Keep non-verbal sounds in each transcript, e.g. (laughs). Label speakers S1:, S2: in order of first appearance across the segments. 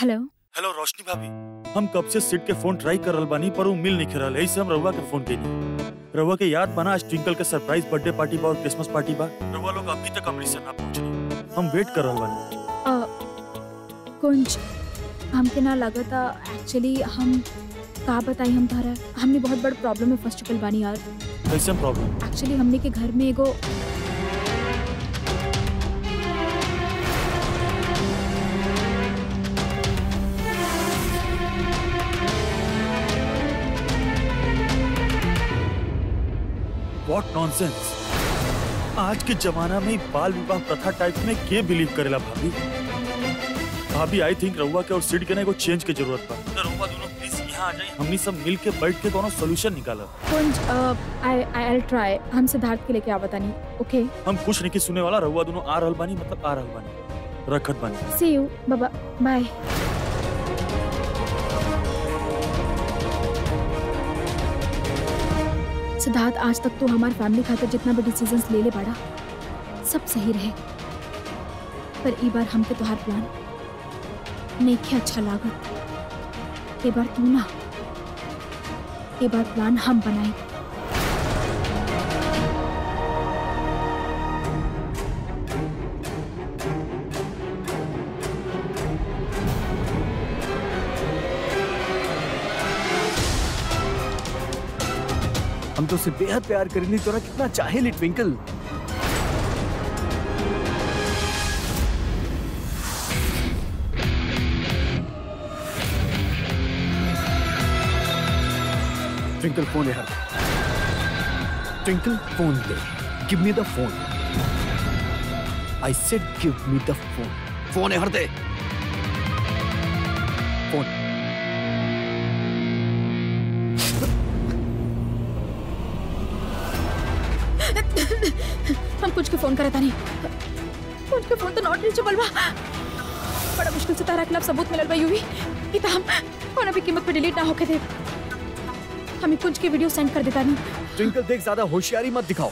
S1: Hello.
S2: Hello रोशनी भाभी। हम कब से सिट के फ़ोन ट्राई कर बानी पर वो मिल नहीं रहा इससे हम रउआ के फ़ोन कैनी रउआ के याद बना आज ट्विंकल के सरप्राइज़ बर्थडे पार्टी बा और क्रिसमस पार्टी बा। रउआ लोग अभी तक अमृतसर ना पहुंचनी हम वेट कर रहल बानी।
S1: कुंज हमके ना लगता एक्चुअली हम का बताई हम तारा हमने बहुत बड़ प्रॉब्लम में फंस चुकल बानी यार।
S2: कैसे प्रॉब्लम
S1: एक्चुअली हमने के घर में एगो
S2: व्हाट नॉनसेंस आज के जमाना में बाल विवाह प्रथा टाइप में के बिलीव करेला भाभी? भाभी आई थिंक रउआ के और सिड के ना एगो चेंज के ज़रूरत बा तो रउआ दोनों प्लीज़ यहाँ आ जाए। हमनी सब मिल के बैठ के कोनो सोल्यूशन निकाला।
S1: कुंज आई आई ट्राई हम सिद्धार्थ के लेके आवता नहीं ओके
S2: हम कुछ नहीं की सुने वाला रउआ दोनों आ रहल बानी मतलब आ रहल बानी रखत बानी।
S1: सी यू बाबा बाय सिद्धार्थ आज तक तो हमारे फैमिली खातिर जितना भी डिसीज़न ले ले पड़ा, सब सही रहे। पर ई बार हमके तुहार प्लान नेखे अच्छा लागत। ए बार तू ना, ए बार प्लान हम बनाए।
S3: तो उसे बेहद प्यार करेंगे तोरा कितना चाहे ली ट्विंकल। ट्विंकल, फ़ोन है Twinkle, phone they give me the phone I said give me the phone phone है हर दे।
S1: हम कुछ के फ़ोन तो नॉट रीचेबल बा बड़ा मुश्किल से तारा खिलाफ सबूत मिलल बा यूवी ई हम कोनो भी कीमत पे डिलीट ना होके दे हमें कुछ के वीडियो सेंड कर देता नहीं।
S3: ट्विंकल देख, ज़्यादा होशियारी मत दिखाओ।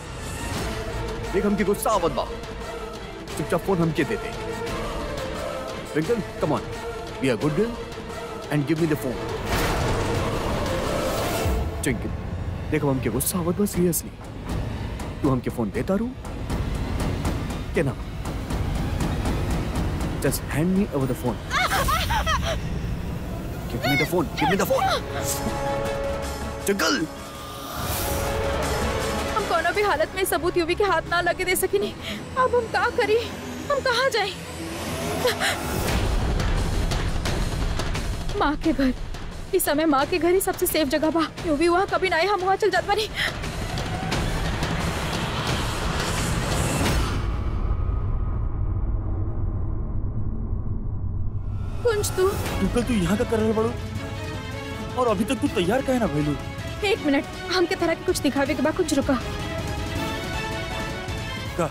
S3: देख, हमके गुस्सा आवत बा। चुपचाप फ़ोन हमके दे दे। Twinkle come on be a good girl and give me the phone Twinkle देख, अब हमके गुस्सा आवत बा सीरियसली तू हमके फ़ोन देता रू के ना। Just hand me over the phone give me the phone give me the phone Twinkle
S1: हम कोनो भी हालत में सबूत यूवी के हाथ ना लगे दे सकी नहीं? अब हम का करी? हम कहाँ जाए? माँ के घर। इस समय माँ के घर ही सबसे सेफ़ जगह बा। यूवी वहाँ कभी ना आए, हम वहाँ चल जात बानी। कुंज तू?
S2: ट्विंकल तू यहाँ का कर रहल बड़ो और अभी तक तू तैयार काहे ना भइलू
S1: एक मिनट हम के तरह के कुछ दिखावे के बाद कुछ रुका।
S2: का?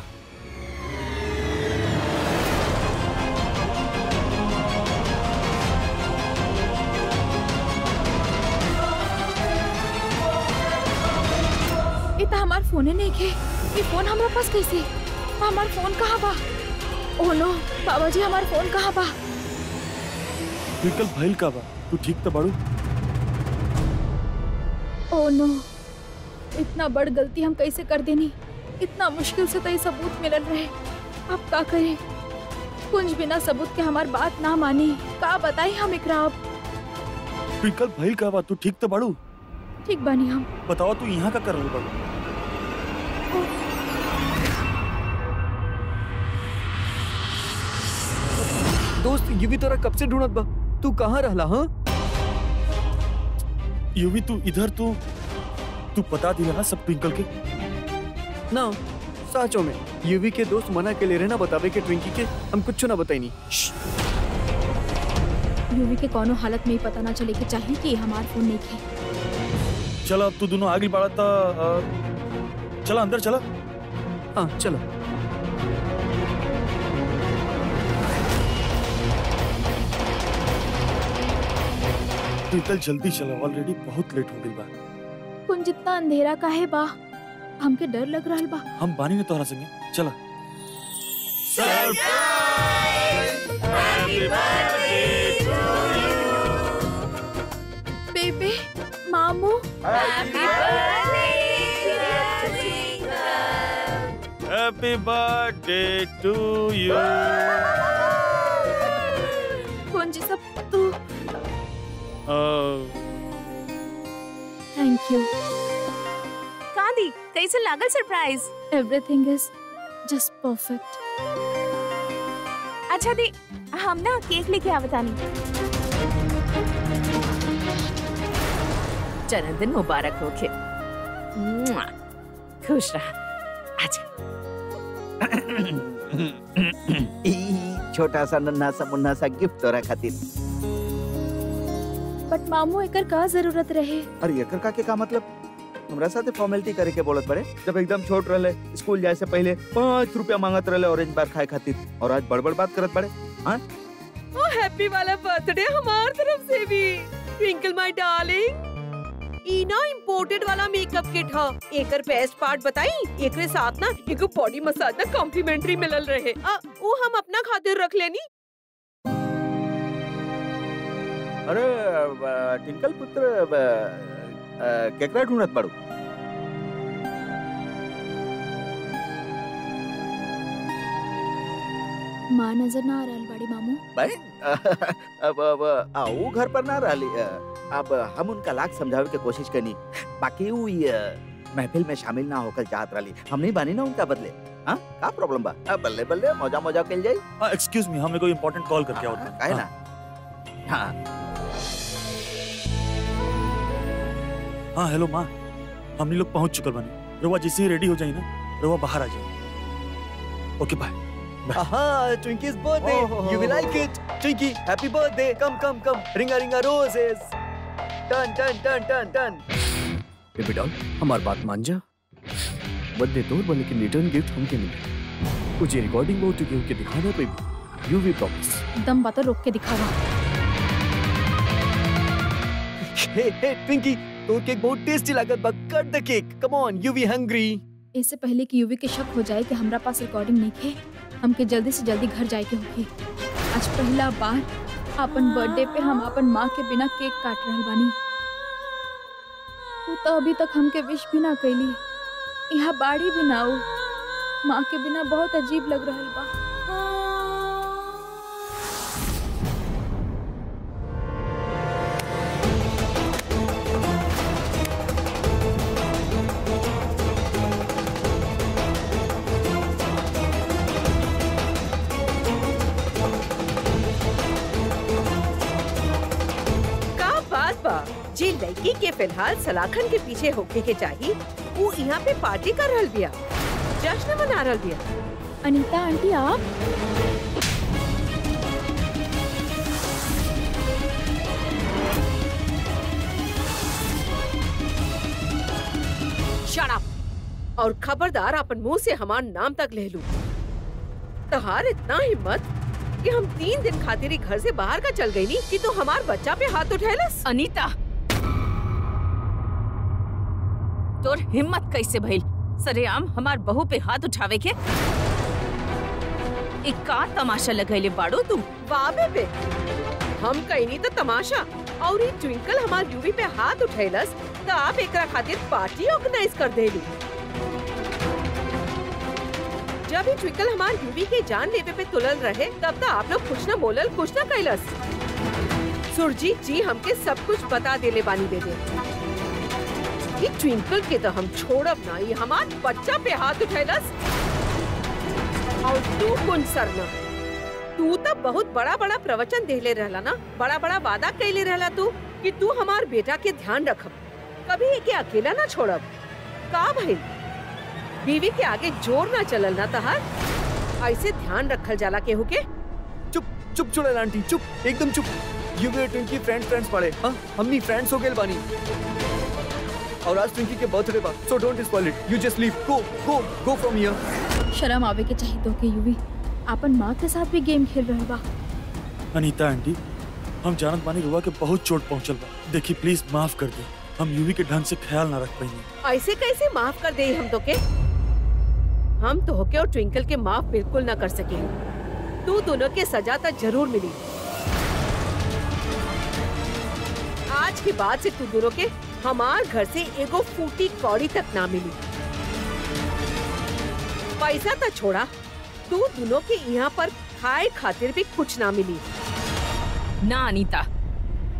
S1: तो हमार फोने नहीं के ये फ़ोन हमारे पास कैसे? हमार फ़ोन कहाँ बा? ओ नो बाबा जी हमार फ़ोन कहाँ बा?
S2: ट्विंकल भइल का बा तू ठीक तो बाड़ू
S1: ओ नो इतना बड़ गलती हम कैसे कर देनी। इतना मुश्किल से तो ये सबूत मिलल रहे। अब का करें? कुंज बिना सबूत के हमार बात ना मानी। का बताई हम एकरा अब?
S2: ट्विंकल भइल का बा तू ठीक तो बाड़ू
S1: ठीक बानी हम।
S2: बताओ तू यहाँ का कर रहल बाड़ू
S3: दोस्त ये भी तोरा कब से ढूंढत बा? तू कहाँ रहला हाँ?
S2: यूवी तू इधर तू तू बता दिला ना सब ट्विंकल के।
S3: ना साचो में। यूवी के दोस्त मना के ले रहे ना बतावे के ट्विंकी के। हम कुछ ना बताई नहीं
S1: यूवी के कोनो हालत में ही पता ना चले कि चाहिए कि हमार फ़ोन नहीं खे
S2: चल अब तू दोनों आगे बढ़ा था चला अंदर चला।
S3: हाँ चलो।
S2: निकल जल्दी चलो ऑलरेडी बहुत लेट हो गई बा
S1: तुम जितना अंधेरा का है बा। हमके डर लग रहा बा।
S2: हम बानी में तोहरा संगे। चलो।
S4: बेबे मामू। Happy birthday
S2: happy birthday to you
S1: thank you
S4: कांदी कैसे लागल surprise
S1: everything is just perfect
S4: अच्छा दी हम ना केक लेके आवतानी जन्मदिन मुबारक होके मुआ, खुश रहा। अच्छा (coughs)
S5: छोटा सा नन्हा सा मुन्ना सा गिफ्ट तोरा खातिर
S1: बट मामू एकर का ज़रूरत रहे।
S5: अरे एकर का के का मतलब? हमरा साथे फॉर्मेलिटी करे के बोलत पड़े। जब एकदम छोट रहले स्कूल जाए से पहले पाँच रुपया मांगत रहले ऑरेंज बार खाए खातिर। और आज बड़ बड़ बात करत पड़े।
S6: ओ हैप्पी वाला बर्थडे हमार तरफ़ से भी। ट्विंकल माय डार्लिंग ई ना इम्पोर्टेड वाला मेकअप किट ह। एकर बेस्ट पार्ट बताई? एकरे साथ ना एगो बॉडी मसाज ना कॉम्प्लीमेंट्री मिलल रहे। आ, वो हम अपना खातिर रख लेनी।
S5: अरे टिंकल पुत्र केकरा ढूंढत पड़ू।
S1: माँ नज़र ना आ रहल बाड़ी मामू।
S5: बहन अब अब आ, वो घर पर ना रहली अब हम उनका लाख समझावे के कोशिश करनी बाकी वो ये महफिल में शामिल ना होकर चाहत रहली। हम नहीं बानी ना उनका बदले। हाँ का प्रॉब्लम बा? बल्ले बल्ले मौजा मौजा कल जाई।
S2: एक्सक्यूज मी हमें कोई इंपॉर्टेंट कॉल करके आओ
S5: हाँ, काहे ना। हाँ।
S2: हाँ हेलो माँ हमनी लोग पहुँच चुकल बानी रवा जैसे ही रेडी हो जाई ना रवा बाहर आ जाए okay bye
S3: Aha, Twinkie's birthday.
S5: Oh.
S3: You will like it. Twinkie, happy birthday. Come, come, come. Ringa ringa roses.
S5: टन टन टन टन टन
S3: बेबी डॉल हमार बात मान जा बर्थडे तोर बने की रिटर्न गिफ्ट हमके मिले मुझे रिकॉर्डिंग बहुत चुकी होके दिखाना पे यू वी प्रॉमिस
S1: दम बात रोक के दिखावा
S3: हे हे ट्विंकी तोर केक बहुत टेस्टी लागत बा। Cut the cake. Come on you we hungry
S1: इससे पहले कि यूवी के शक हो जाए कि हमरा पास रिकॉर्डिंग नहीं है हमके जल्दी से जल्दी घर जाए के होगी आज पहला बार अपन बर्थडे पे हम अपन माँ के बिना केक काट रहल बानी। तू तो अभी तक हमके विश भी ना कैली यहाँ बाड़ी भी ना हो। माँ के बिना बहुत अजीब लग रहल बा।
S6: जी लड़की के फ़िलहाल सलाखन के पीछे होके के चाहिए। वो यहाँ पे पार्टी कर रहल बिया जश्न मना रहल बिया
S1: अनीता आंटी आप?
S6: और खबरदार अपन मुँह से हमार नाम तक ले लू। तहार इतना हिम्मत कि हम तीन दिन खातिर घर से बाहर का चल गई नी कि तू हमार बच्चा पे हाथ उठैलस।
S4: अनीता तोर हिम्मत कैसे भइल? सरेआम, हमार बहू पे हाथ उठावे के? एक का तमाशा लगैले बाड़ो तू।
S6: बाबे पे हम कहीं नहीं तो तमाशा, और ये ट्विंकल हमार यूवी पे हाथ उठैलस तो आप एकरा खातिर पार्टी ऑर्गेनाइज कर देली। जब ये ट्विंकल हमार यूवी के जान लेवे पे तुलल रहे, तब तो आप लोग कुछ न बोलल कुछ न कैलस। सुरजीत जी हमके सब कुछ बता देले बानी बेबे। ये ट्विंकल के तो हम छोड़ब ना ये हमार बच्चा पे हाथ उठैलस और तू कौन सरना? तू तो बहुत बड़ा बड़ा प्रवचन देले रहला ना बड़ा बड़ा वादा कैले रहला तू, कि तू हमार बेटा के ध्यान रखब कभी एके अकेला ना छोड़ब का भाई? बीवी के आगे ज़ोर ना चलल ना तहार। ऐसे ध्यान रखल जाला के?
S3: चुप चुप चुड़ैल आंटी चुप, एकदम चुप। You we Twinkie friend friends पड़े। हाँ हमनी फ्रेंड्स हो गए बानी। और आज ट्विंकी के बर्थडे बा so don't spoil it you just leave go go go from here
S1: शर्म आवे के चाहिए तो के यूवी। अपन माँ के साथ भी गेम खेल रहल बा
S2: अनीता आंटी हम जानत बानी रुआ के बहुत चोट पहुंचल बा। देखी प्लीज़ माफ़ कर दे। हम यूवी के ढंग से ख्याल ना रख पाएँगे।
S6: ऐसे कैसे माफ़ कर दे हम तो के हम तो होके और ट्विंकल के माफ़ बिल्कुल ना कर सके। तू दोनों के सजा तो ज़रूर मिली। आज के बाद से तू दोनों के हमार घर से एगो फूटी कौड़ी तक ना मिली। पैसा तो छोड़ा तू दोनों के यहाँ पर खाए खातिर भी कुछ ना मिली।
S4: ना अनीता,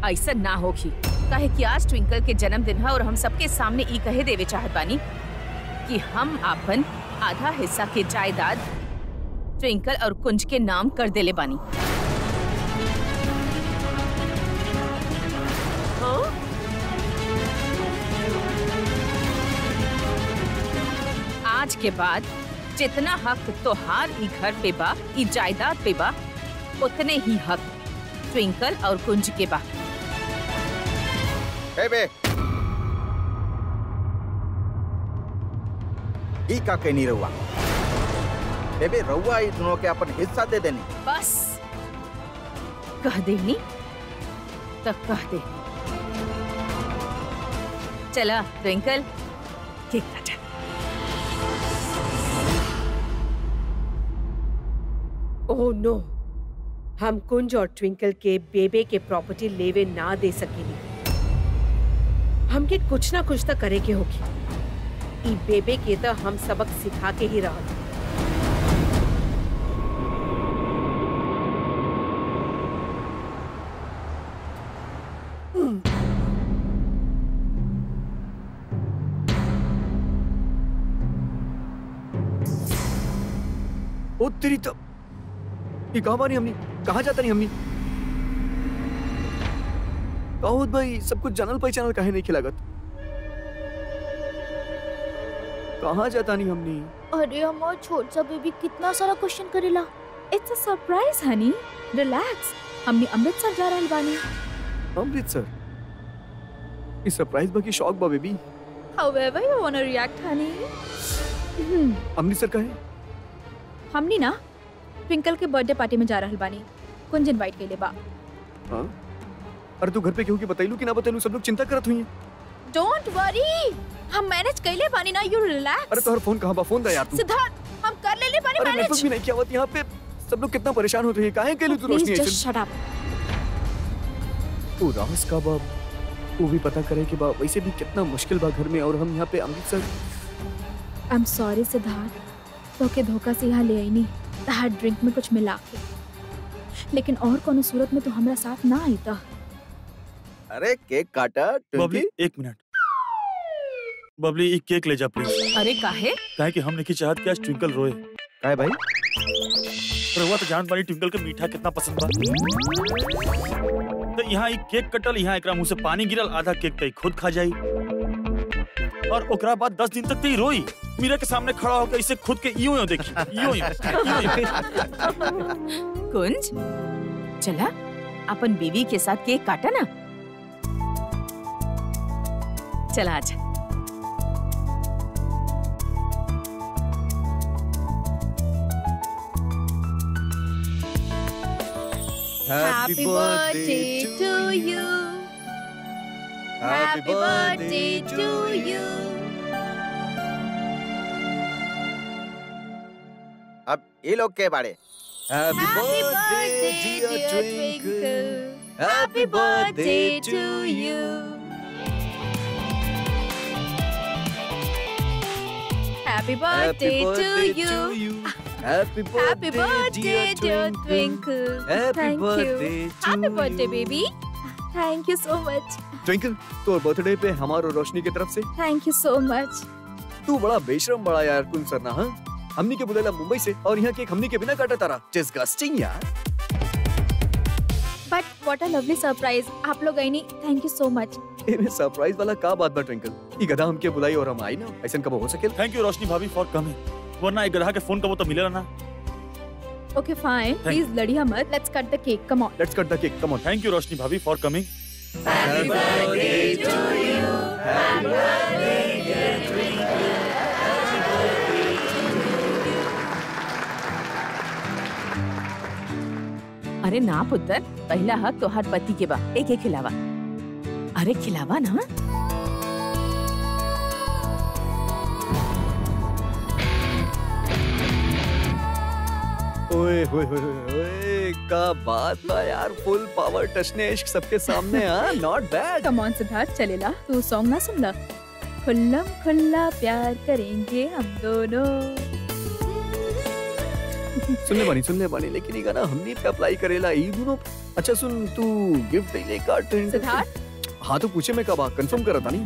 S4: ऐसा ना होगी। काहे कि आज ट्विंकल के जन्मदिन है और हम सबके सामने ई कहे देवे चाहत बानी कि हम आपन आधा हिस्सा के जायदाद ट्विंकल और कुंज के नाम कर देले बानी। के बाद जितना हक तोहार ई घर पे बा ई जायदाद पे बा उतने ही हक ट्विंकल और कुंज के बा।
S5: ए बे। ई का कहनी रहुआ? बेबे रहुआ ई दोनों के अपन हिस्सा दे देनी।
S4: बस। कह देनी तो कह दे। चला ट्विंकल केक काटा
S6: ओह नो हम कुंज और ट्विंकल के बेबे के प्रॉपर्टी लेवे ना दे सकेली हमके कुछ ना कुछ तो करे के होगी। ई बेबे के तो हम सबक सिखा के ही रह।
S3: ओ तेरी तो ये कहाँ बानी हमनी कहाँ जाता नहीं हमनी? काहुत भाई सब कुछ जानल पहचानल काहे नहीं खिलागत कहाँ जाता नहीं हमनी?
S1: अरे हमार छोट सा बेबी कितना सारा क्वेश्चन करेला। It's a surprise honey relax हमने अमृतसर जा रहल बानी
S3: अमृतसर इस सरप्राइज़ बाकी शौक बा baby
S1: However you wanna react honey? हम्म,
S3: अमृतसर का है?
S1: हमनी ना ट्विंकल के बर्थडे पार्टी में जा रहल बानी कुंज इनवाइट कइले बा।
S3: हाँ? अरे तू घर पे क्यों की बताइलू कि ना बताइलू सब लोग चिंता करत हुई
S1: डोंट वरी हम मैनेज कइले बानी ना यू रिलैक्स अरे
S3: तोहर फ़ोन कहाँ बा? फ़ोन दा यार तू।
S1: सिद्धार्थ हम कर लेले बानी
S3: मैनेज अरे
S1: मैनेज
S3: भी नहीं किया हुआ यहाँ पे। सब लोग कितना परेशान होते हैं। काहे के लिए तू
S1: please
S3: Roshni?
S1: Just shut up
S3: तू रास का बाप। वो भी पता करे कि बा वैसे भी कितना मुश्किल बा घर में और हम यहाँ पे Amritsar.
S1: I am sorry Siddharth. तो के धोखा से यहाँ ले आई नहीं। तहार ड्रिंक में कुछ मिला के। लेकिन और कोनो सूरत में तो हमरा साथ ना आई था
S5: अरे केक काटा
S2: बबली एक मिनट। बबली एक केक ले जा प्लीज़
S4: अरे काहे?
S2: काहे कि हम नहीं चाहत कि आज ट्विंकल रोए?
S5: काहे भाई?
S2: रहुआ तो जान पानी ट्विंकल के मीठा कितना पसंद बा तो यहाँ एक केक कटल यहाँ एकरा मुँह से पानी गिरल आधा केक तई खुद खा जाई। और ओकरा बाद दस दिन तक तई रोई। मीरा के सामने खड़ा होकर इसे खुद के इयो यो देखी यो यो
S4: कुंज चला अपन बीवी के साथ केक काटा ना? चला आजा।
S1: Happy birthday to you. Happy birthday to you.
S5: ये लोग के बारे
S3: Happy
S1: birthday, dear Twinkle. Happy birthday to you. Happy birthday to you.
S3: Happy
S1: Happy birthday, dear Twinkle.
S3: Happy
S1: Thank you.
S3: birthday
S1: Happy birthday, baby. Thank you so much.
S3: Twinkle तो birthday पे हमार रोशनी की तरफ़ से
S1: Thank you so much.
S3: तू बड़ा बेशरम बड़ा यार कुन सरना हाँ हमनी के बुलाला मुंबई से और यहाँ केक हमनी के बिना काटा तारा डिस्गस्टिंग यार
S1: But what a lovely surprise. आप लोग आई नहीं. Thank you so much.
S3: इन्हें सरप्राइज़ वाला का बात बा ट्विंकल ई गधा हमके बुलाई और हम आई ना ऐसा कब हो सके
S2: थैंक यू रोशनी भाभी फॉर कमिंग वरना एक ग्राहक के फ़ोन का वो तो मिलेगा ना
S1: Okay, fine.
S2: Thank
S1: Please लड़िया मत. Let's cut the cake. Come on.
S3: Let's cut the cake come on
S2: thank you Roshni भाभी for coming
S1: Happy birthday to you. Happy
S4: अरे ना पुत्र पहला हक तोहार पति के बा। एक एक खिलावा। अरे खिलावा ना?
S3: ओए होए होए का बात बा यार फुल पावर टचने इश्क सबके सामने हाँ? Not bad
S1: come on Siddharth चलेला तू सॉन्ग ना सुन ला। खुल्लम खुल्ला प्यार करेंगे हम दोनों।
S3: सुनने बानी सुनने बानी लेकिन ये गाना हमने पे अप्लाई करेला। ई दोनों अच्छा सुन तू गिफ्ट ले का
S1: सिद्धार्थ?
S3: हाँ तो पूछे मैं कब कंफर्म करा था नहीं?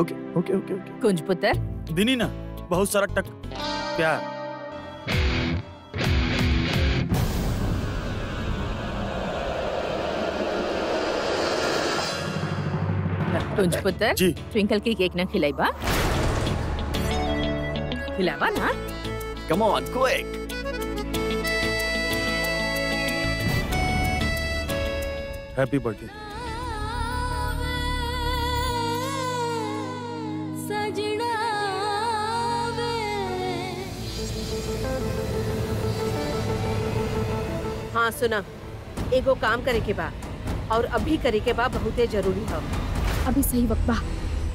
S3: ओके ओके ओके ओके
S4: कुंज पुत्र
S2: दिनी ना बहुत सारा टक प्यार।
S4: कुंज पुत्र
S2: जी।
S4: ट्विंकल के केक न खिलाई बा। खिलावा ना।
S3: Come on quick
S2: happy birthday
S6: हाँ सुना। एगो काम करे के बा और अभी करे के बा बहुते ज़रूरी है।
S1: अभी सही वक्त बा।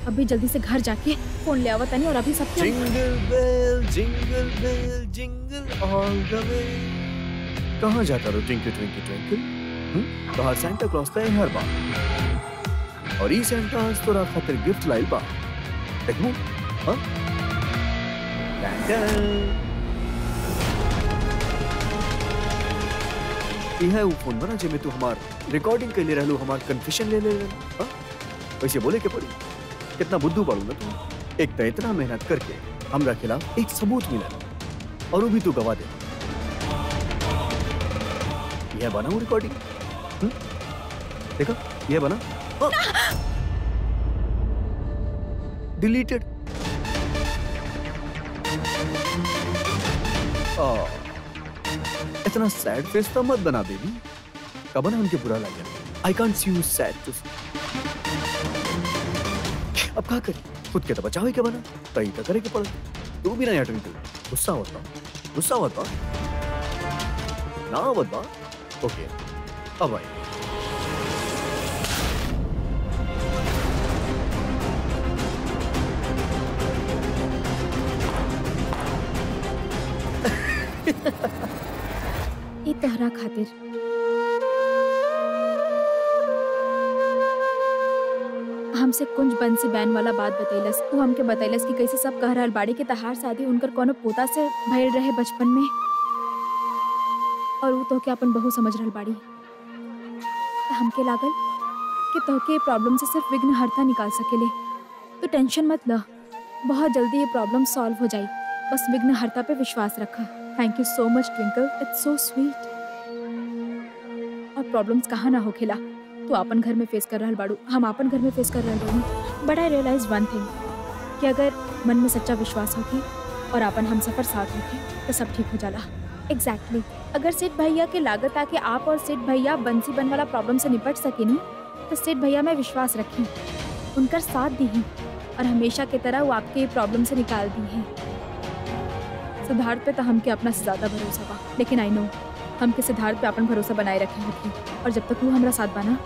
S1: अभी जल्दी से घर जाके फ़ोन ले आवा तनी, और अभी सब
S3: jingle bell jingle bell jingle all the way कहाँ जाता रो ट्विंकल ट्विंकल ट्विंकल बाहर सांता क्लॉज का हर बार। और ई सांता आज तोरा खातिर गिफ्ट लाइल बा देखो हाँ? है वो फ़ोन बना जेमे तू हमार रिकॉर्डिंग के लिए रहलू हमार कन्फेशन ले ले हाँ वैसे बोले के पड़ी कितना बुद्धू पड़ू ना तू? एक तो इतना मेहनत करके हमरा खिलाफ एक सबूत मिला और वो भी तू गवा दे। यह बना रिकॉर्डिंग देखो, यह बना। डिलीटेड इतना सैड फेस तो मत बना बेबी कब ना उनके बुरा गया I can't see you sad अब क्या करें? खुद के तो बचाव क्या बना? तई तो करे के पड़े तू भी ना यार ट्विंकल गुस्सा होता गुस्सा होता ना आवत बा ओके। अब आई
S1: ई (laughs) तहरा खातिर। हमसे कुंज बंसी बैन वाला बात बतैलस। वो हमके बतैलस कि कैसे सब कह रहल बाड़ी के तहार शादी उनकर कोनो पोता से भइल रहे बचपन में? और वो तो के अपन बहू समझ रहल बाड़ी। हमके लागल कि तोहके प्रॉब्लम से सिर्फ़ विघ्न हर्ता निकाल सकेले। तो टेंशन मत ल। बहुत जल्दी ये प्रॉब्लम सॉल्व हो जाई। बस विघ्न हर्ता पे विश्वास रखा। Thank you so much Twinkle it's so sweet और प्रॉब्लम्स कहाँ ना होखेला तू अपन घर में फेस कर रहल बाड़ू। हम अपन घर में फेस कर रहल बाड़ू। But I realize one thing कि अगर मन में सच्चा विश्वास होके और अपन हम सफ़र साथ होके तो सब ठीक हो जाला। Exactly exactly. अगर सेठ भैया के लागत आके आप और सेठ भैया बंसी बन वाला प्रॉब्लम से निपट सके नी तो सेठ भैया में विश्वास रखी। उनकर साथ दी और हमेशा की तरह वो आपके प्रॉब्लम से निकाल दी है। सिद्धार्थ पे तो हमके अपना से ज़्यादा भरोसा बा। लेकिन आई नो हमके सिद्धार्थ पे अपन भरोसा बनाए रखे होगी और जब तक वो हमारा साथ बना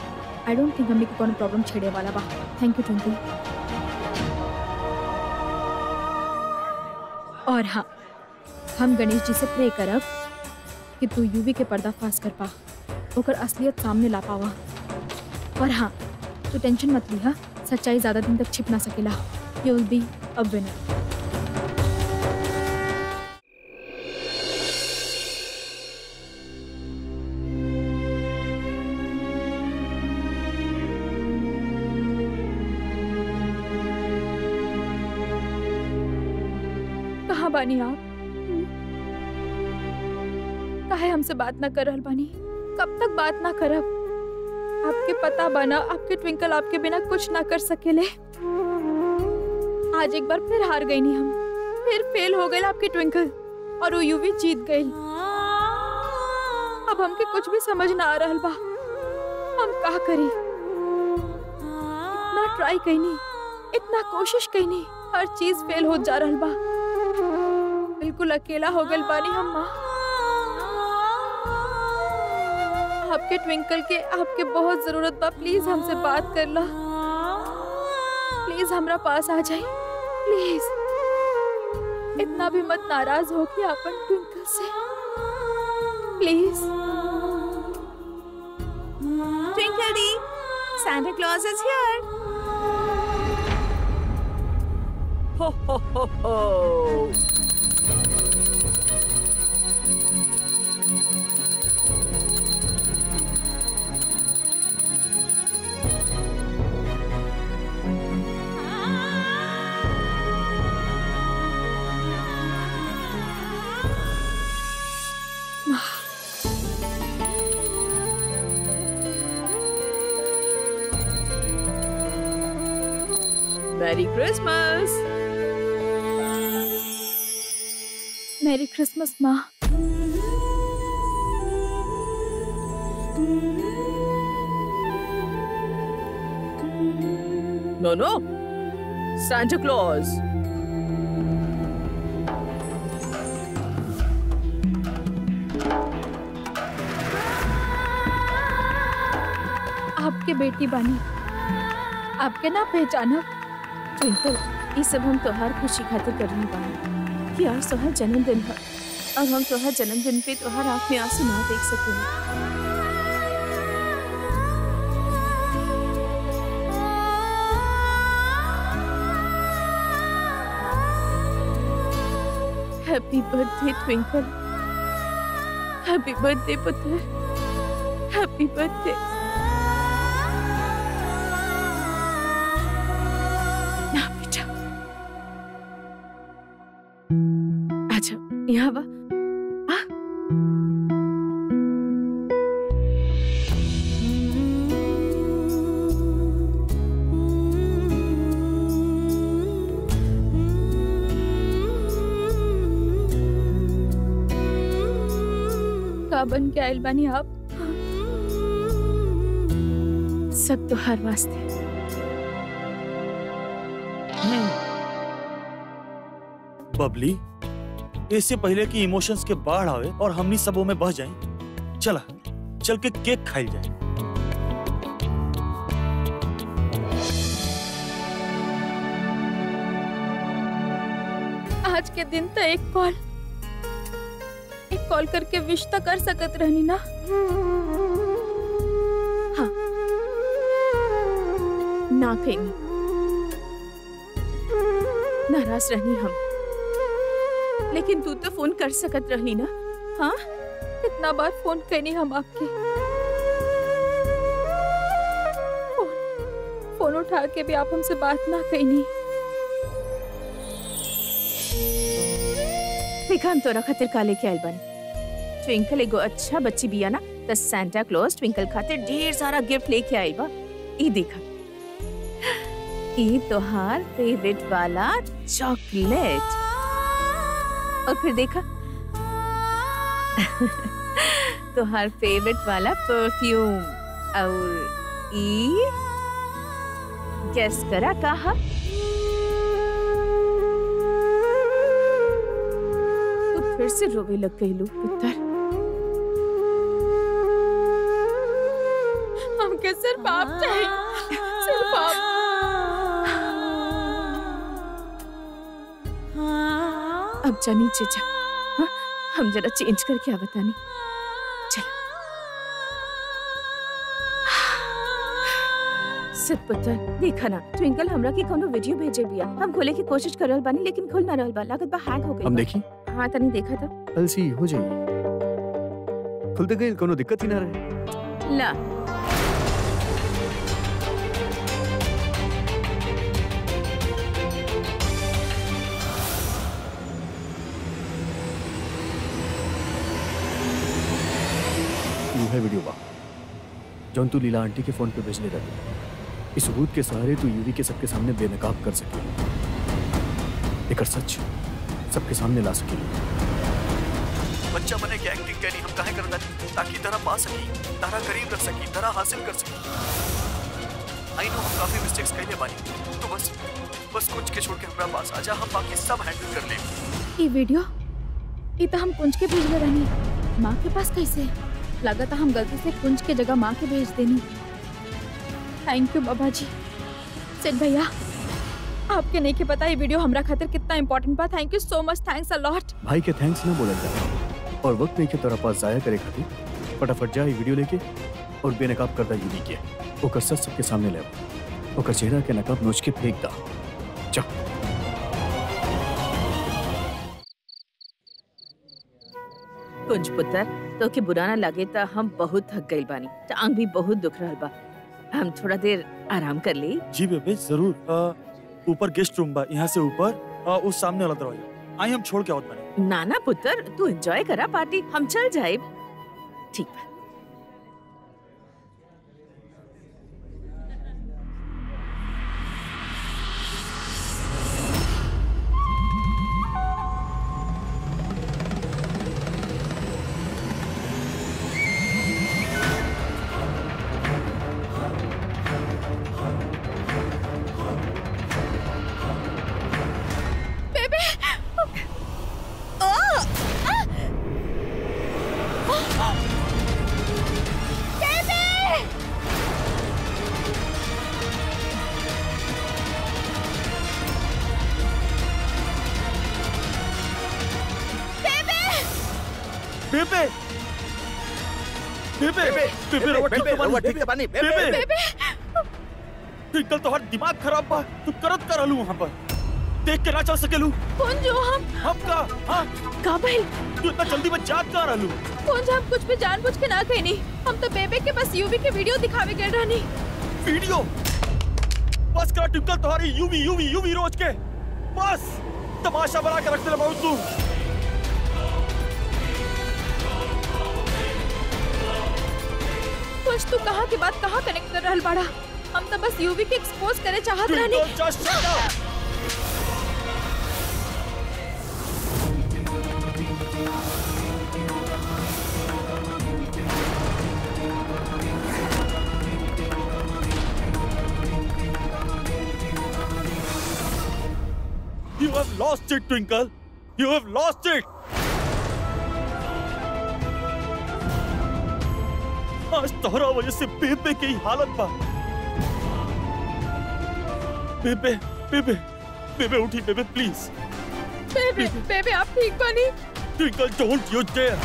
S1: आई डोंट थिंक हमने कोनो प्रॉब्लम छेड़े वाला बा। थैंक यू ट्विंकल और हाँ हम गणेश जी से प्रे करब कि तू यूवी के पर्दाफाश कर पा ओकर असलियत सामने ला पावा। और हाँ तू टेंशन मत लिहा सच्चाई ज़्यादा दिन तक छिप ना सकेला। You will be a winner बानी आप? काहे हमसे बात ना कर बानी कब तक बात ना करब आपके पता बना, आपके ट्विंकल आपके बिना कुछ ना कर सकेले। आज एक बार फिर हार गई नहीं हम। फिर फेल हो गए आपके ट्विंकल और वो यूवी जीत गई। अब हमके कुछ भी समझ ना आ रहा बा हम का करी? इतना ट्राई कईनी इतना कोशिश कईनी हर चीज़ फेल हो जा रहा बा बिल्कुल अकेला हो गल बानी हम माँ। आपके ट्विंकल के आपके बहुत ज़रूरत बा। प्लीज़ हमसे बात कर ला। प्लीज़ हमरा पास आ जाए प्लीज़ इतना भी मत नाराज़ हो कि अपन ट्विंकल से। Please
S4: Twinkle Dee, Santa Claus is here.
S3: Ho ho ho ho
S4: merry Christmas
S1: merry Christmas माँ
S4: नो नो सेंटा क्लॉज
S1: आपके बेटी बनी। आपके ना पहचानक
S4: ट्विंकल ये सब हम तोहार खुशी खातिर कर रही बानी कि आज तोहार जन्मदिन है। और हम तोहार जन्मदिन पे तोहार आँख में आँसू ना देख सकें। Happy birthday Twinkle happy birthday पुत्र। हैप्पी बर्थडे
S1: बन के आयल बानी आप
S4: सब तो हर वास्ते।
S2: बबली इससे पहले कि इमोशंस के बाढ़ आवे और हमनी सबों में बह जाए चला चल के केक खाई जाए।
S1: आज के दिन तो एक कॉल कॉल करके विश तो कर सकत रहनी ना? हाँ।
S4: ना कहीं नाराज़ रहनी हम। लेकिन तू तो फ़ोन कर सकत रहनी ना? हाँ?
S1: कितना बार फ़ोन करनी हम आपके। फ़ोन उठा के भी आप हमसे बात ना करनी
S4: देखा हम तोरा खातिर का बानी। ट्विंकल एगो अच्छा बच्ची बिया ना त सांता क्लॉज ट्विंकल खातिर ढेर सारा गिफ्ट लेके आइल बा ई देखा ई तोहार फेवरेट वाला चॉकलेट और फिर देखा तोहार फेवरेट वाला परफ्यूम और ई गेस करा कहा फिर से रोवे लग गई लू पुत्र जा नीचे जा। हाँ? हम जरा चेंज करके आ बतानी। चल। सिर्फ़ पुत्र देखा ना ट्विंकल हमरा के कोनो वीडियो भेजे बिया हम खोले की कोशिश कर रहल बानी लेकिन खुल ना रहल बा लागत बा हैक हो गई
S3: हम देखी?
S4: हाँ तनी देखा था
S3: अलसी हो जाइए। खुलते गए कोनो दिक्कत ही ना रहे।
S4: ला।
S3: है वीडियो बा जौन तू लीला आंटी के फ़ोन पे भेजले रहे इस सबूत के सहारे तू यूवी के सबके सामने बेनकाब कर सके। एकर सच सबके सामने ला सके। बच्चा बने के एक्टिंग कैनी, हम काहे करता ताकि तरह पा सकी तारा करीब रख सकी, तरह हासिल कर सकी। आई नो हम काफ़ी मिस्टेक्स कैले बानी तो बस बस कुछ के छोड़ के हमरा पास आजा हम बाकी सब हैंडल कर ले
S1: ये वीडियो, ये तो हम कुंज के भेजले रहनी माँ के पास कैसे? लगा था हम गलती से कुंज के जगह माँ के भेज देनी। थैंक यू बाबा जी सेठ भैया आपके नहीं के पता ये वीडियो हमरा खातिर कितना इम्पोर्टेंट बा। Thank you so much thanks a lot
S3: भाई के थैंक्स ना बोलल जा। और वक्त नहीं के तोरा पास जाया करे खातिर फटाफट जा वीडियो लेके और बेनकाब करदा यूवी के ओकर सच सबके सामने ले। ओकर चेहरा के नकाब नोच के फेंक दा। जा।
S4: कुंज पुत्र तो कि बुरा ना लगे तो हम बहुत थक गइल बानी। टांग भी बहुत दुख रहा बा। हम थोड़ा देर आराम कर ले।
S2: जी बेबे ज़रूर। ऊपर गेस्ट रूम बा यहाँ से ऊपर। उस सामने वाला दरवाज़ा। आई हम छोड़ के आवत बानी।
S4: नाना पुत्र तू एंजॉय करा पार्टी हम चल जाए ठीक बा।
S2: बेबे रवा ठीक तो बानी
S5: ठीक बानी
S2: बेबे। ट्विंकल तो हर दिमाग खराब बा। तू करत करलू वहाँ पर। देख के ना चल सकेलू।
S1: कुंज हम
S2: हम का? हाँ?
S1: काबिल
S2: तू इतना जल्दी में जात का रहलू?
S1: कुंज हम कुछ भी जानबूझ के ना कहनी हम तो बेबे के बस यूवी के वीडियो दिखावे गए रहनी
S2: वीडियो? बस करा ट्विंकल तुम्हारी यूवी यूवी यूवी रोज के। बस तमाशा बना के रखते रहो तू
S1: कुछ तू कहाँ की बात कहाँ कनेक्ट कर रहल बाड़ा हम तो बस यूवी के एक्सपोज करे चाहत रहनी
S2: You have lost it, Twinkle. You have lost it. आज तोहरा वजह से बेबे की हालत बा बेबे बेबे बेबे उठी बेबे प्लीज़
S1: बेबे बेबे आप ठीक बनी?
S2: Twinkle don't you dare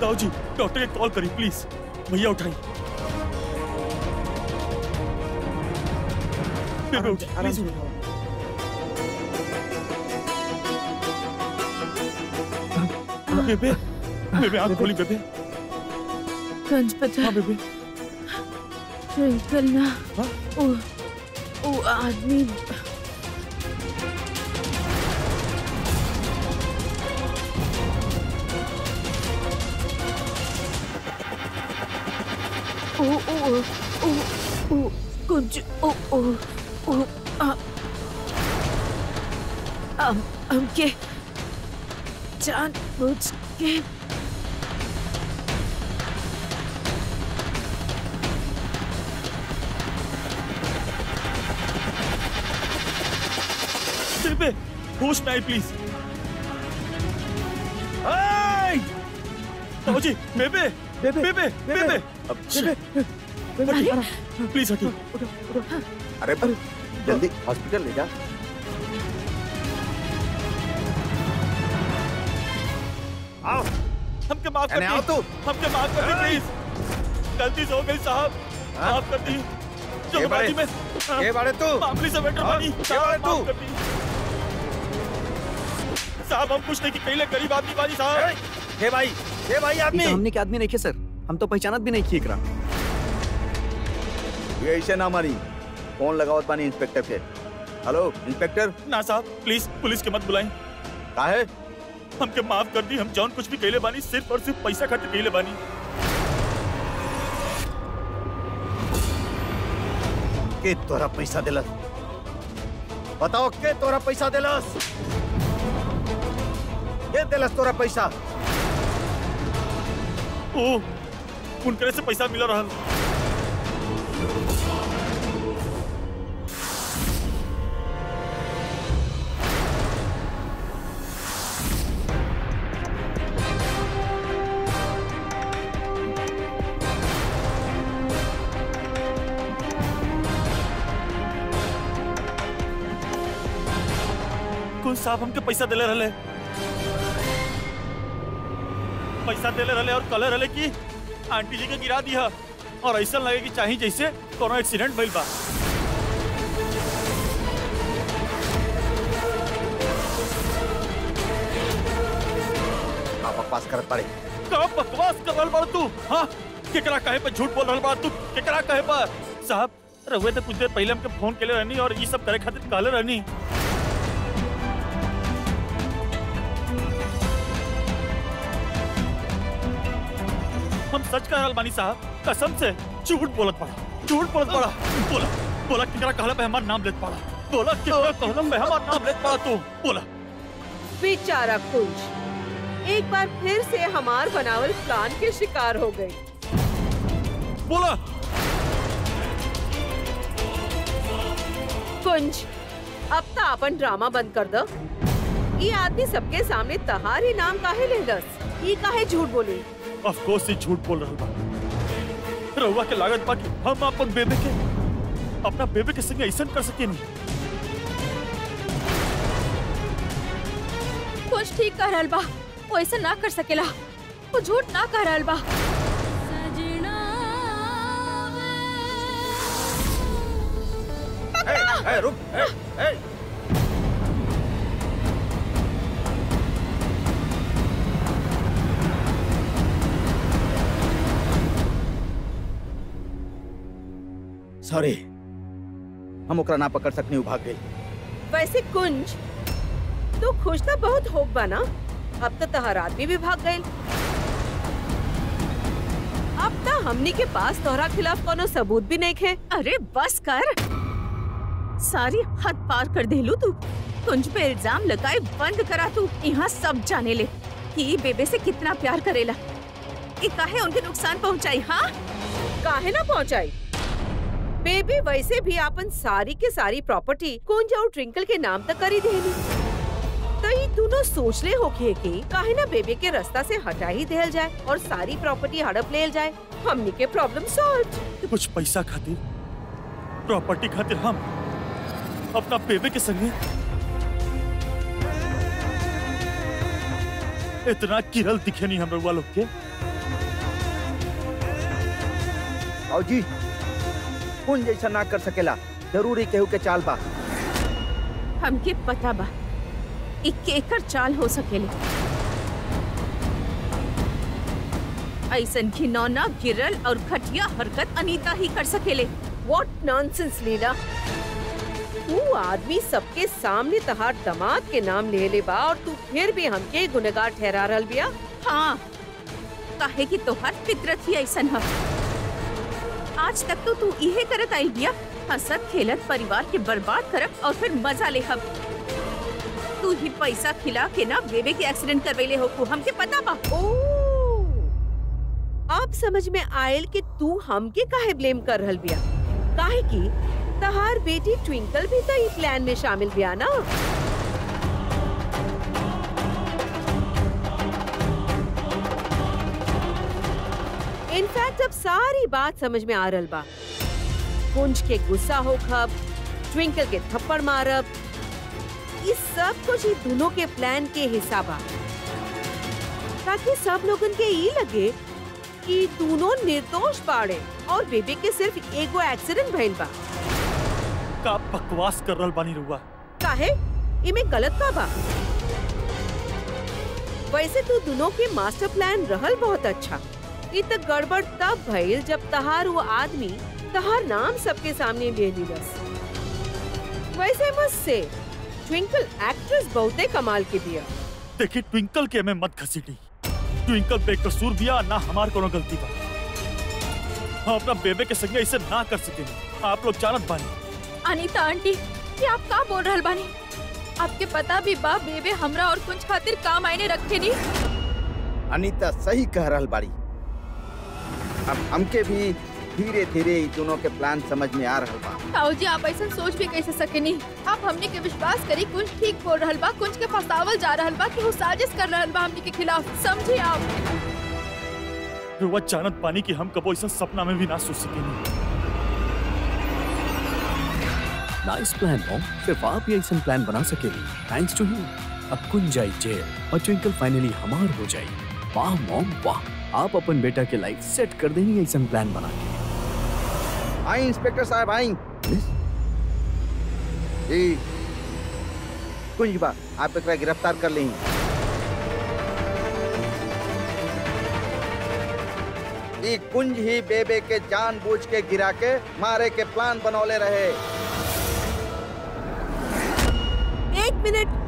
S2: Dau ji doctor के कॉल करी प्लीज़ भैया उठाई। बेबे उठी प्लीज़ उठी बेबे बेबे आँख खोली बेबे।
S1: कुंज पता
S2: हाँ बेबे।
S1: ट्विंकल ना
S2: हाँ?
S1: ओ ओ आदमी। ओ ओ ओ ओ कुछ ओ ओ ओ आ हम हमके जान बुझ के
S2: बेबे होश में आई प्लीज़ जी बेबे बेबे बेबे बेबे अब प्लीज़ हटिए
S5: अरे जल्दी हॉस्पिटल ले जा. आओ
S2: हमके माफ़ कर
S5: आओ तू।
S2: हमके माफ़ कर दी प्लीज़ गलती से हो गई साहब।
S5: हाँ?
S2: माफ़ कर दी। जल्दबाजी में
S5: ये बारे तू।
S2: मामूली से वेटर
S5: हाँ? ये
S2: माफ़
S5: तू।
S2: साहब हम कुछ नहीं की कहीं गरीब आदमी साहब।
S5: हे भाई हे भाई आदमी
S3: तो हमने के आदमी नहीं सर? हम तो पहचानत भी नहीं किए एकरा
S5: ये ऐसे ना मारी फ़ोन लगावत पानी इंस्पेक्टर के। Hello inspector?
S2: ना साहब प्लीज़ पुलिस के मत बुलाएँ।
S5: काहे
S2: हमके माफ़ कर दी हम जौन कुछ भी कहले बानी सिर्फ़ और सिर्फ़ पैसा खातिर कहले बानी।
S5: के तोरा पैसा दिलस? बताओ के तोरा पैसा दिलस? के दिलस तोरा पैसा?
S2: ओ उनकरे से पैसा मिला रहा साहब हमके पैसा देले रहले। पैसा देले रहले और कले रहले कि आंटी जी के गिरा दिया। और ऐसा लगे कि चाही जैसे कोनो एक्सीडेंट भइल बा।
S5: बकवास करत पड़े
S2: का बकवास कर रहल बड़ तू? हाँ? केकरा कहे पर झूठ बोल रहल बड़ तू? केकरा कहे पर? साहब रहुए तो कुछ देर पहले हमके फ़ोन केले रहनी और ये सब करे खातिर कहले रहनी। सच कह रहल बानी साहब कसम से झूठ बोलत पड़ा झूठ बोलत पड़ा। बोला बोला केकरा कहला पे हमार नाम लेत पड़ा। बोला केकरा कहला पे हमार नाम लेत पड़ा तू। बोला।
S6: बेचारा कुंज एक बार फिर से हमार बनावल प्लान के शिकार हो गई।
S2: बोला।
S6: कुंज अब तो अपन ड्रामा बंद कर दो। ये आदमी सबके सामने तहार ही नाम काहे ले दस ये काहे झूठ बोली?
S2: ऑफ़ कोर्स ये झूठ बोल रहल बा रहुआ के लागत बा कि हम अपन बेबे के अपना बेबे के संगे ऐसा कर सके नहीं।
S1: कुछ ठीक कह रहा बा वो ऐसा ना कर सकेला। वो झूठ ना कह रहा बा।
S5: ए, ए, रुक ए, ए। सॉरी। हम ओकरा ना पकड़ सकनी भाग गई।
S6: वैसे कुंज तो खुश तो बहुत होक बा ना? अब तो तहार आदमी भी भाग गए। अब तो हमनी के पास तोहरा खिलाफ कोनो सबूत भी नहीं खे।
S4: अरे बस कर। सारी हद पार कर देलू तू। कुंज पे इल्ज़ाम लगाए बंद करा तू। यहाँ सब जाने ले कि बेबे से कितना प्यार करेला। ई काहे उनके नुकसान पहुँचाई हाँ?
S6: काहे ना पहुंचाई? बेबी वैसे भी अपन सारी के सारी प्रॉपर्टी कुंज और ट्विंकल के नाम तक करी देली। तो ये दोनों सोच ले होके कि काहे ना बेबी के रास्ता से हटा ही देल जाए और सारी प्रॉपर्टी हड़प लेल जाए। हमनी के प्रॉब्लम सॉल्व
S2: कुछ पैसा खातिर प्रॉपर्टी खातिर हम अपना बेबे के संगे इतना किरल दिखे नहीं हम लोग के।
S5: और जी कौन जैसा ना कर सकेला ज़रूरी केहू के चाल बा।
S4: हमके पता बा ई केकर चाल हो सकेले। ऐसन घिनौना गिरल और घटिया हरकत अनीता ही कर सकेले।
S6: What nonsense Leela. तू आदमी सबके सामने तहार दमाद के नाम ले ले बा और तू फिर भी हमके गुनहगार ठहरा रहल बिया।
S4: हाँ काहे कि तोहार फितरत ही ऐसन ह। आज तक तो तू इहे करत आइल बिया हंसत, खेलत, परिवार के बर्बाद करब और फिर मज़ा ले हब तू ही पैसा खिला के ना बेबे के एक्सीडेंट करवेले हो, तू हमके पता बा?
S6: ओ! अब समझ में आयल कि तू हमके काहे ब्लेम कर रहल बिया? काहे कि तहार बेटी ट्विंकल भी तो ई प्लान में शामिल बिया ना? इनफैक्ट अब सारी बात समझ में आ रहल बा कुंज के गुस्सा हो खब ट्विंकल के थप्पड़ मारब इस सब कुछ ई दोनों के प्लान के हिस्सा बा ताकि सब लोगन के ई लगे कि दोनों निर्दोष बाड़े और बेबी के सिर्फ़ एगो एक्सीडेंट भइल बा।
S2: का बकवास कर रहल बानी रउआ।
S6: काहे? इमे गलत का बा? वैसे तू दोनों के मास्टर प्लान रहल बहुत अच्छा। इ त गड़बड़ तब भइल जब तहार वो आदमी तहार नाम सबके सामने ले लिलस वैसे मुझसे ट्विंकल एक्ट्रेस बहुते कमाल के दिया।
S2: देखी ट्विंकल के में मत घसीटी। ट्विंकल बेकसूर बिया ना हमार कोनो गलती बा। हम अपना बेबे के संगे ऐसे ना कर सके। आप लोग जानत बानी।
S1: अनीता आंटी ये आप का बोल रहल बानी? आपके पता भी बा बेबे हमरा और कुछ खातिर काम आईने रखे नी।
S5: अनीता सही कह रहल बाड़ी अब हमके भी धीरे धीरे दोनों के प्लान समझ में आ रहल बा।
S1: ताऊ जी आप ऐसा सोच भी कैसे सकेनी? आप हमने के विश्वास करी कुछ ठीक बोल रहल बा कुछ के फसावल जा रहल बा कि वो साजिश कर रहल बा हमने के खिलाफ। समझी आप?
S2: रउआ जानत बानी कि हम कबो ऐसा सपना में भी ना सोच सकेनी।
S3: नाइस प्लान मॉम सिर्फ़ आप ही ऐसा प्लान बना सकेली थैंक्स टू यू अब कुंज जाई जेल और ट्विंकल फाइनली हमार हो जाई वाह मॉम वाह। आप अपन बेटा के लाइफ सेट कर देनी ऐसा प्लान बना के।
S5: आई इंस्पेक्टर साहब आई। जी। कुंज बा आप एकरा गिरफ़्तार कर ली ई कुंज ही बेबे के जानबूझ के गिरा के मारे के प्लान बनौले रहे।
S6: एक मिनट।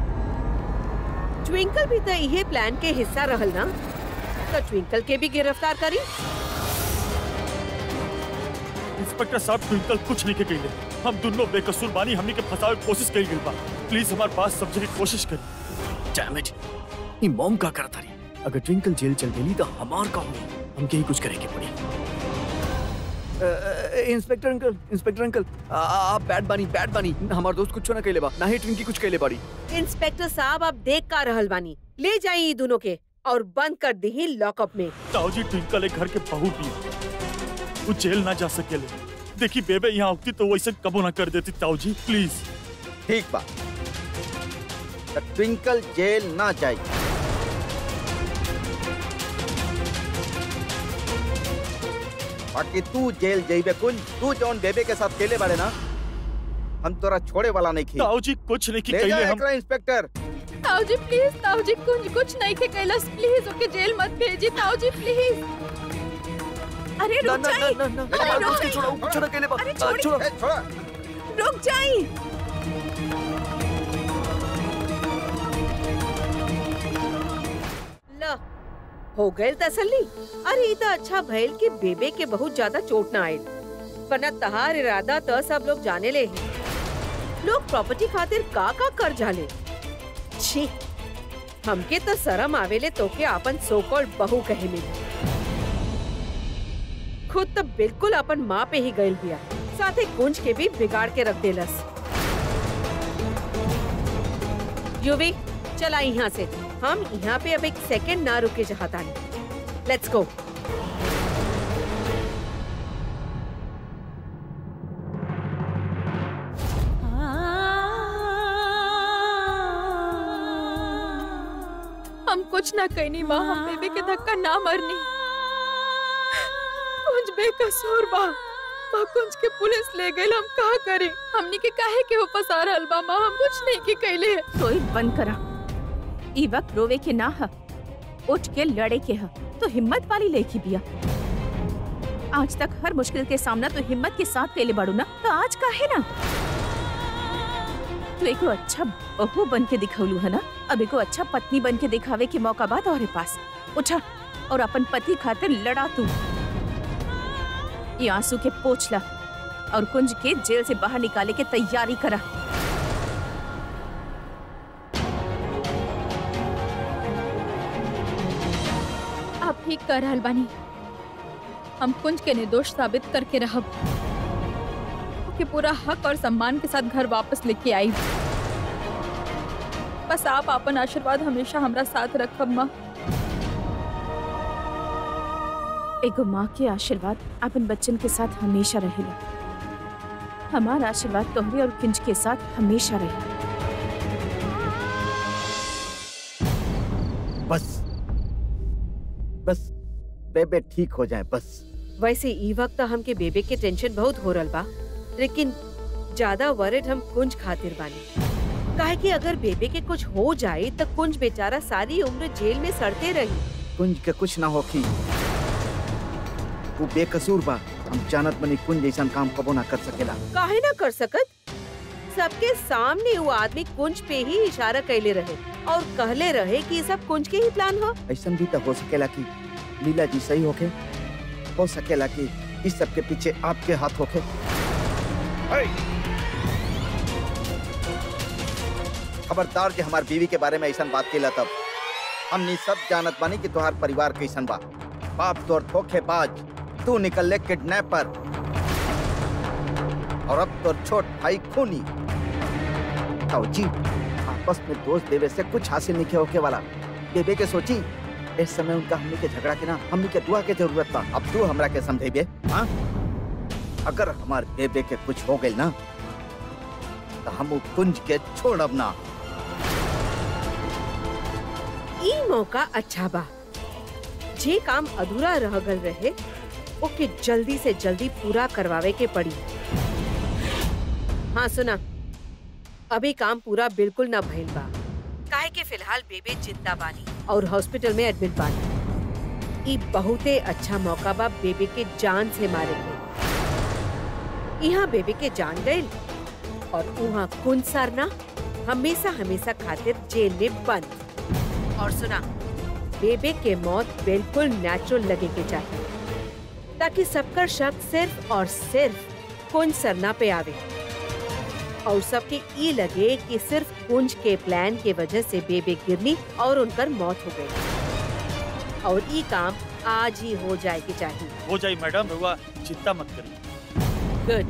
S6: ट्विंकल भी तो यही प्लान के हिस्सा रहल ना? तो ट्विंकल के भी गिरफ़्तार करी।
S2: इंस्पेक्टर साहब ट्विंकल कुछ नहीं के कहिले हम दोनों बेकसूर बानी हमनी के फंसावे कोशिश कई गइल बा। प्लीज़ हमारे पास समझे की कोशिश करी।
S3: डैम इट ये मॉम का करता रही। अगर ट्विंकल जेल चल गई तो हमार का हुई हमके ही कुछ करेंगे पड़ी इंस्पेक्टर अंकल इंस्पेक्टर अंकल आप बैड बानी बैड बानी। हमार दोस्त कुछ ना कहले बा। ना ही ट्विंकी कुछ कहले बाड़ी
S6: इंस्पेक्टर साहब आप देख का रहल बानी। ले जाइए दोनों के। और बंद कर दी लॉकअप में।
S2: ताऊ जी ट्विंकल एक घर के बहू भी वो जेल ना जा सकेले देखी बेबे यहाँ होती तो वो ऐसे कबो ना कर देती ताऊ जी प्लीज़
S5: ठीक बा तो ट्विंकल जेल ना जाई बाकी तू जेल जइबे कुंज तू जौन बेबे के साथ खेले बाड़े ना हम तोरा छोड़े वाला नहीं खी
S2: ताऊ जी कुछ नहीं की
S5: ले जा
S2: कहिले हम।
S5: इंस्पेक्टर।
S1: ताऊ जी प्लीज़ ताऊ जी कुछ कुछ नहीं के कैलाश प्लीज़ ओके जेल मत भेजी ताऊ जी प्लीज़
S4: अरे रुक
S3: ना ना
S4: जाइए।
S3: ना ना हमार दोस्त के छोड़ो कहले बा
S4: अरे
S3: आ, छोड़ो।
S4: रुक
S6: ल हो गए तसल्ली? अरे ई तो अच्छा भइल कि बेबे के बहुत ज़्यादा चोट ना आयल वरना तहार इरादा तो सब लोग जाने ले हैं। लोग प्रॉपर्टी खातिर का का कर जाले छी। हमके तो शरम आवेले तो के आपन सोकॉल्ड बहू कहे मिली। खुद तो बिल्कुल अपन माँ पे ही गइल साथ ही कुंज के भी बिगाड़ के रख देलस। युवी, चला यहाँ से। हम यहाँ पे अब एक सेकंड ना रुके चाहता लेट्स गो
S1: ना कहनी माँ, हम बेबे के धक्का ना मरनी। कुछ बेकसूर बा माँ कुछ के पुलिस ले गए हम का करी? हमनी के काहे के हो फसा रहल बा, माँ? हम कुछ नहीं के कैले
S4: सोई बंद करा। ई वक्त रोवे के ना ह, उठ के लड़े के ह तो हिम्मत वाली लेखी बिया। आज तक हर मुश्किल के सामना तो हिम्मत के साथ कैले बाड़ू ना तो आज काहे ना? तू एको अच्छा बहू बन के दिखौलू है ना? अब एको अच्छा पत्नी बन के दिखावे के मौका बा तोहरे पास। उठा और अपन पति खातिर लड़ा तू। ये आँसू के पोछ ला और कुंज के जेल से बाहर निकाले के तैयारी करा।
S1: आप ठीक कर रहल बानी हम कुंज के निर्दोष साबित करके रहब के पूरा हक और सम्मान के साथ घर वापस लेके आई। बस आप अपन आशीर्वाद हमेशा हमरा साथ रखब माँ
S4: एगो माँ के आशीर्वाद अपन बच्चन के साथ हमेशा रहेला। हमारा आशीर्वाद तोहरे और किंज के साथ हमेशा रहे
S5: बस। बस बेबे ठीक हो जाए बस।
S6: वैसे ई वक्त हमके बेबे के टेंशन बहुत हो रहा बा लेकिन ज़्यादा वरिड हम कुंज खातिर बानी। काहे कि अगर बेबे के कुछ हो जाए तो कुंज बेचारा सारी उम्र जेल में सड़ते रही।
S5: कुंज के कुछ ना होखी वो बेकसूर बा हम जानत बनी कुंज जैसा काम कबो ना कर सकेला।
S6: काहे ना कर सकत? सबके सामने वो आदमी कुंज पे ही इशारा कैले रहे और कहले रहे कि ये सब कुंज के ही प्लान हो।
S5: ऐसा भी तो हो सकेला कि लीला जी सही होके हो सकेला कि इस सब के पीछे आपके हाथ होके। खबरदार जे हमार बीवी के बारे में ऐसा बात केला तब। हमनी सब जानत बानी कि तुहार परिवार कैसन बा। बाप तोर धोखेबाज, तू निकल ले किडनैपर। और अब तोर छोट भाई खूनी। जी, आपस में दोस्त देवे से कुछ हासिल नहीं होके वाला। बेबे के सोची, इस समय उनका हमनी के झगड़ा के ना, हमनी के दुआ के ज़रूरत बा। अब तू हमरा के समझेबे हाँ? अगर हमारे बेबे के कुछ हो गए ना तो हम कुंज के छोड़ब ना।
S6: ई मौका अच्छा बा जे काम अधूरा रह गल रहे ओके जल्दी से जल्दी पूरा करवावे के पड़ी। हाँ सुना। अभी काम पूरा बिल्कुल ना भइल बा। काहे के फ़िलहाल बेबे ज़िंदा बानी और हॉस्पिटल में एडमिट बानी ई बहुते अच्छा मौका बा बेबे के जान से मारे के। यहाँ बेबे के जान गइल? और वहाँ कुंज सरना? हमेशा हमेशा खातिर जेल में बंद। और सुना। बेबे के मौत बिल्कुल नेचुरल लगे के चाहिए ताकि सबका शक सिर्फ़ और सिर्फ़ कुंज सरना पे आवे। और सबके ई लगे कि सिर्फ़ कुंज के प्लान के वजह से बेबे गिरनी और उनकर मौत हो गई। और ये काम आज ही हो जाए के चाहिए
S2: हो जाई मैडम चिंता मत करिए।
S6: गुड